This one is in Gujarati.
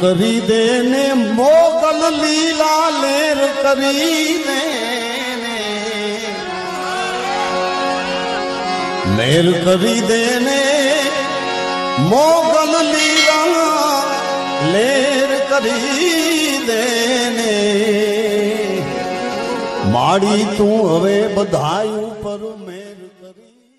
કરી દે ને મોગલ લીલા લેર કરી દે લેર મેર કરી દે ને મોગલ લીલા લેર કરી દે ને માડી તું હવે બધાય ઉપર મેર કરી